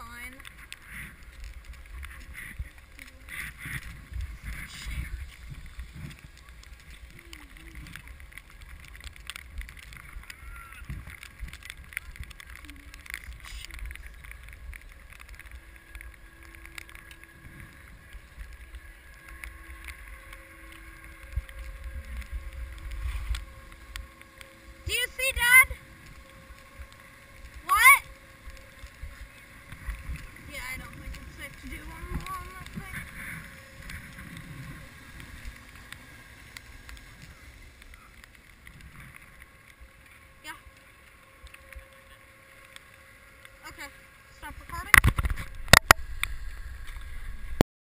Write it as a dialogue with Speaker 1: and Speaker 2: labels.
Speaker 1: share to do